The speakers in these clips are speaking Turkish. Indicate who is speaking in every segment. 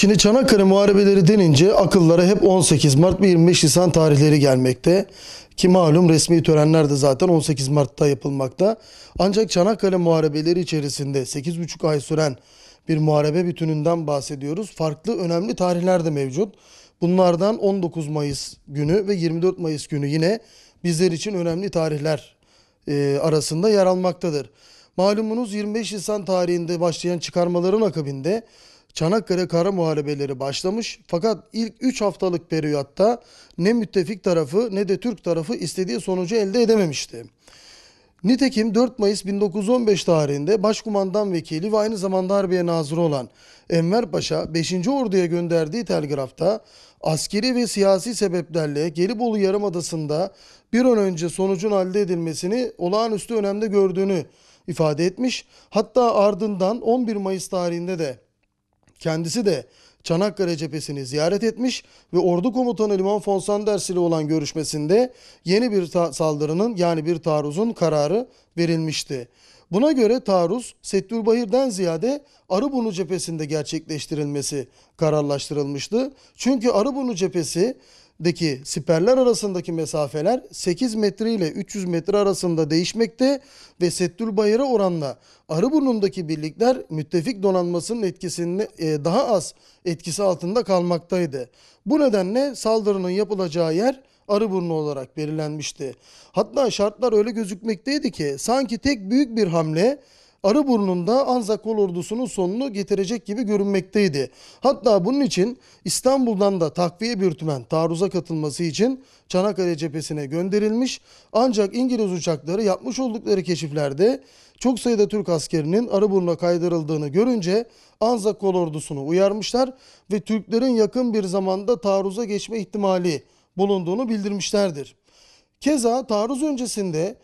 Speaker 1: Şimdi Çanakkale Muharebeleri denince akıllara hep 18 Mart ve 25 Nisan tarihleri gelmekte. Ki malum resmi törenler de zaten 18 Mart'ta yapılmakta. Ancak Çanakkale Muharebeleri içerisinde 8,5 ay süren bir muharebe bütününden bahsediyoruz. Farklı önemli tarihler de mevcut. Bunlardan 19 Mayıs günü ve 24 Mayıs günü yine bizler için önemli tarihler e, arasında yer almaktadır. Malumunuz 25 Nisan tarihinde başlayan çıkarmaların akabinde Çanakkale Kara Muharebeleri başlamış fakat ilk 3 haftalık periyotta ne müttefik tarafı ne de Türk tarafı istediği sonucu elde edememişti. Nitekim 4 Mayıs 1915 tarihinde Başkumandan Vekili ve aynı zamanda Harbiye Nazırı olan Enver Paşa 5. Ordu'ya gönderdiği telgrafta askeri ve siyasi sebeplerle Gelibolu Yarımadası'nda bir an önce sonucun elde edilmesini olağanüstü önemde gördüğünü ifade etmiş. Hatta ardından 11 Mayıs tarihinde de Kendisi de Çanakkale cephesini ziyaret etmiş ve ordu komutanı Liman von Sanders ile olan görüşmesinde yeni bir saldırının yani bir taarruzun kararı verilmişti. Buna göre taarruz Settülbahir'den ziyade Arıburnu cephesinde gerçekleştirilmesi kararlaştırılmıştı. Çünkü Arıburnu cephesi deki siperler arasındaki mesafeler 8 metre ile 300 metre arasında değişmekte ve Settülbayır'a oranla Arıburnu'ndaki birlikler müttefik donanmasının etkisini e, daha az etkisi altında kalmaktaydı. Bu nedenle saldırının yapılacağı yer Arıburnu olarak belirlenmişti. Hatta şartlar öyle gözükmekteydi ki sanki tek büyük bir hamle Arıburnu'nda Anzak Kol Ordusu'nun sonunu getirecek gibi görünmekteydi. Hatta bunun için İstanbul'dan da takviye bir tümen taarruza katılması için Çanakkale cephesine gönderilmiş. Ancak İngiliz uçakları yapmış oldukları keşiflerde çok sayıda Türk askerinin Arıburnu'na kaydırıldığını görünce Anzak Kol Ordusu'nu uyarmışlar ve Türklerin yakın bir zamanda taarruza geçme ihtimali bulunduğunu bildirmişlerdir. Keza taarruz öncesinde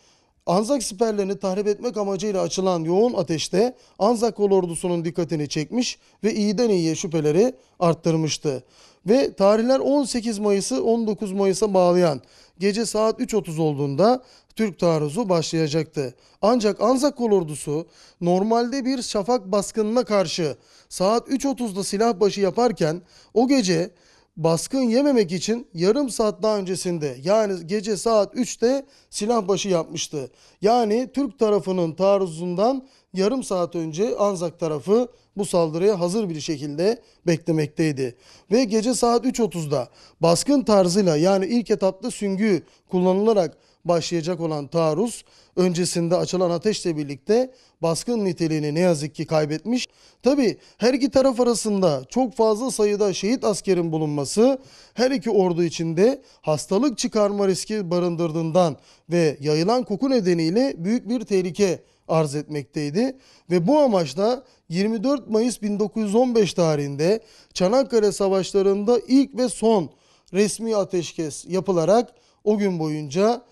Speaker 1: Anzak siperlerini tahrip etmek amacıyla açılan yoğun ateşte Anzak kol ordusunun dikkatini çekmiş ve iyiden iyiye şüpheleri arttırmıştı. Ve tarihler 18 Mayıs'ı 19 Mayıs'a bağlayan gece saat 3.30 olduğunda Türk taarruzu başlayacaktı. Ancak Anzak kol ordusu normalde bir şafak baskınına karşı saat 3.30'da silah başı yaparken o gece baskın yememek için yarım saat daha öncesinde yani gece saat 3'te silah başı yapmıştı. Yani Türk tarafının taarruzundan yarım saat önce Anzak tarafı bu saldırıya hazır bir şekilde beklemekteydi. Ve gece saat 3.30'da baskın tarzıyla yani ilk etapta süngü kullanılarak başlayacak olan taarruz öncesinde açılan ateşle birlikte baskın niteliğini ne yazık ki kaybetmiş. Tabi her iki taraf arasında çok fazla sayıda şehit askerin bulunması her iki ordu içinde hastalık çıkarma riski barındırdığından ve yayılan koku nedeniyle büyük bir tehlike arz etmekteydi ve bu amaçla 24 Mayıs 1915 tarihinde Çanakkale Savaşları'nda ilk ve son resmi ateşkes yapılarak o gün boyunca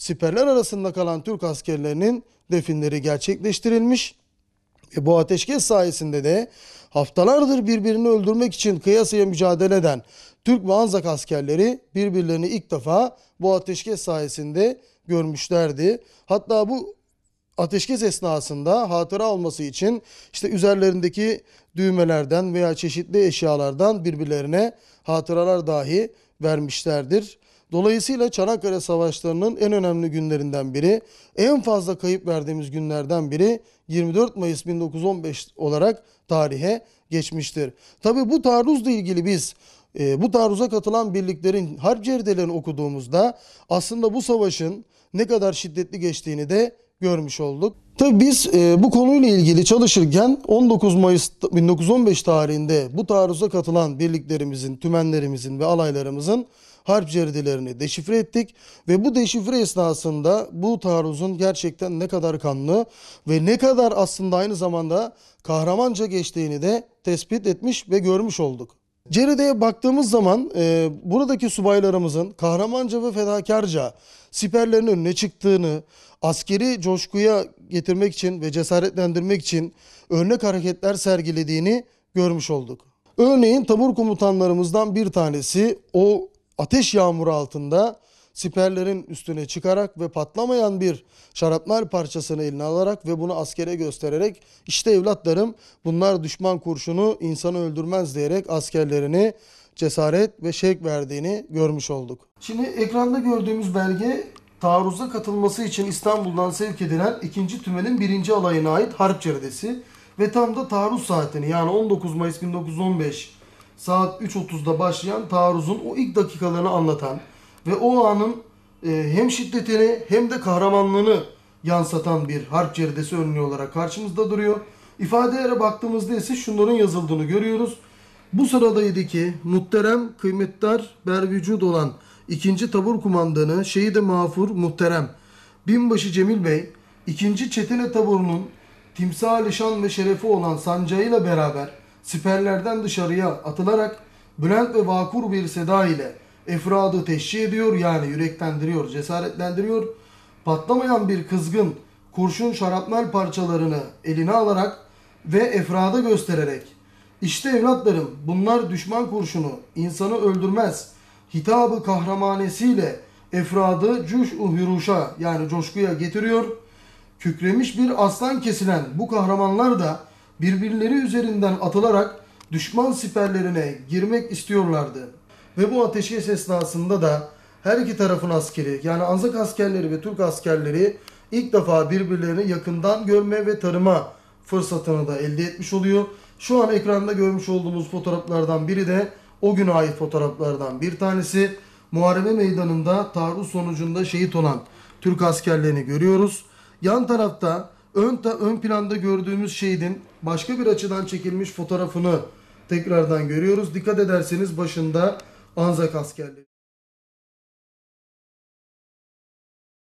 Speaker 1: siperler arasında kalan Türk askerlerinin definleri gerçekleştirilmiş ve bu ateşkes sayesinde de haftalardır birbirini öldürmek için kıyasıya mücadele eden Türk ve Anzak askerleri birbirlerini ilk defa bu ateşkes sayesinde görmüşlerdi. Hatta bu ateşkes esnasında hatıra olması için işte üzerlerindeki düğmelerden veya çeşitli eşyalardan birbirlerine hatıralar dahi vermişlerdir. Dolayısıyla Çanakkale Savaşları'nın en önemli günlerinden biri, en fazla kayıp verdiğimiz günlerden biri 24 Mayıs 1915 olarak tarihe geçmiştir. Tabi bu taarruzla ilgili biz e, bu taarruza katılan birliklerin harp ceridelerini okuduğumuzda aslında bu savaşın ne kadar şiddetli geçtiğini de görmüş olduk. Tabi biz e, bu konuyla ilgili çalışırken 19 Mayıs 1915 tarihinde bu taarruza katılan birliklerimizin, tümenlerimizin ve alaylarımızın harp ceridelerini deşifre ettik ve bu deşifre esnasında bu taarruzun gerçekten ne kadar kanlı ve ne kadar aslında aynı zamanda kahramanca geçtiğini de tespit etmiş ve görmüş olduk. Ceride'ye baktığımız zaman e, buradaki subaylarımızın kahramanca ve fedakarca siperlerin önüne çıktığını, askeri coşkuya getirmek için ve cesaretlendirmek için örnek hareketler sergilediğini görmüş olduk. Örneğin tabur komutanlarımızdan bir tanesi o ateş yağmuru altında siperlerin üstüne çıkarak ve patlamayan bir şarapnel parçasını eline alarak ve bunu askere göstererek işte evlatlarım bunlar düşman kurşunu insanı öldürmez diyerek askerlerini cesaret ve şevk verdiğini görmüş olduk. Şimdi ekranda gördüğümüz belge taarruza katılması için İstanbul'dan sevk edilen 2. Tümen'in 1. alayına ait harp çeridesi ve tam da taarruz saatini yani 19 Mayıs 1915 saat 3.30'da başlayan taarruzun o ilk dakikalarını anlatan ve o anın e, hem şiddetini hem de kahramanlığını yansıtan bir harp çeridesi önlüğü olarak karşımızda duruyor. İfadelere baktığımızda ise şunların yazıldığını görüyoruz. Bu sıradaydı ki muhterem kıymetdar bervücud olan 2. Tabur Kumandanı Şehit-i Mağfur Muhterem Binbaşı Cemil Bey 2. Çetine Taburu'nun timsali şan ve şerefi olan sancağıyla beraber siperlerden dışarıya atılarak Bülent ve vakur bir seda ile efradı teşhis ediyor yani yüreklendiriyor, cesaretlendiriyor. Patlamayan bir kızgın kurşun şarapnel parçalarını eline alarak ve efrada göstererek işte evlatlarım bunlar düşman kurşunu insanı öldürmez. Hitabı kahramanesiyle efradı cuş uhuruşa yani coşkuya getiriyor. Kükremiş bir aslan kesilen bu kahramanlar da birbirleri üzerinden atılarak düşman siperlerine girmek istiyorlardı. Ve bu ateşkes esnasında da her iki tarafın askeri yani Anzak askerleri ve Türk askerleri ilk defa birbirlerini yakından görme ve tanıma fırsatını da elde etmiş oluyor. Şu an ekranda görmüş olduğumuz fotoğraflardan biri de o güne ait fotoğraflardan bir tanesi. Muharebe meydanında taarruz sonucunda şehit olan Türk askerlerini görüyoruz. Yan tarafta ön, ta, ön planda gördüğümüz şehidin başka bir açıdan çekilmiş fotoğrafını tekrardan görüyoruz. Dikkat ederseniz başında Anzak askerleri.